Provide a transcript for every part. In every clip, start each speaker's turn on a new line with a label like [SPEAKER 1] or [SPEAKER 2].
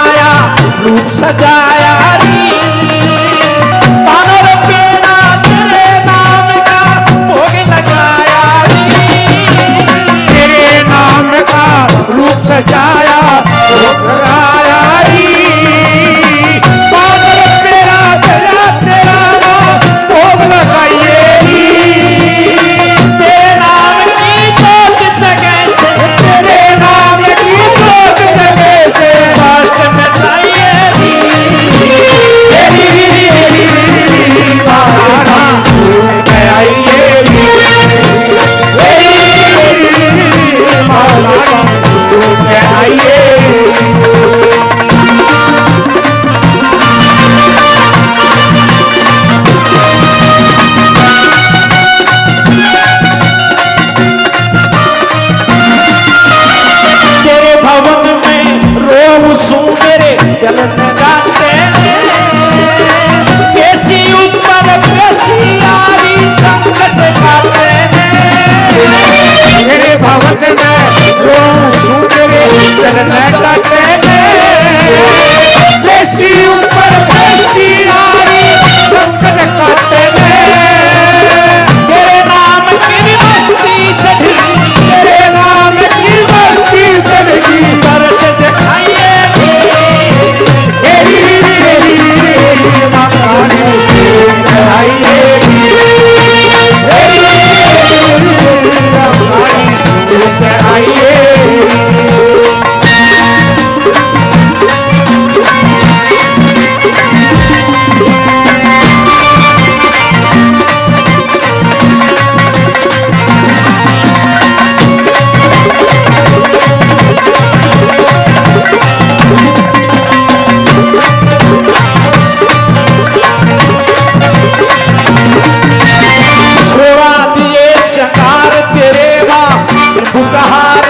[SPEAKER 1] बनाया रूप सजाया री। que al entregar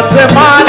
[SPEAKER 1] Fatima